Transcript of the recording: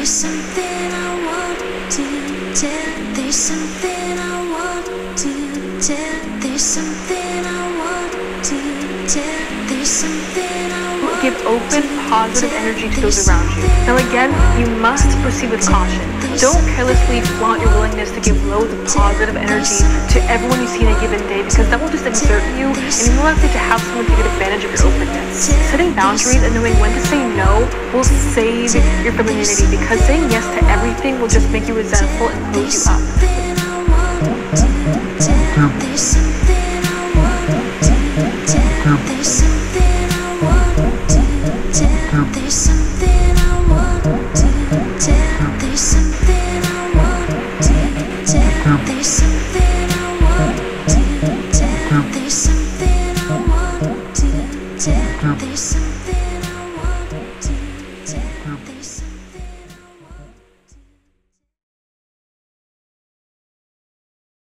There's something I want to tell. There's something I want to tell. There's something I want to tell. There's something I want Give open, positive energy to those around you. Now again, you must proceed with caution. Don't carelessly flaunt your willingness to give loads of positive energy to everyone you see in a given day because that will just exert you and you're likely to have someone take advantage of your openness. Setting boundaries and knowing when to say no will save your femininity because saying yes to everything will just make you resentful and close you up. There's something tell. There's something I want to do. There's something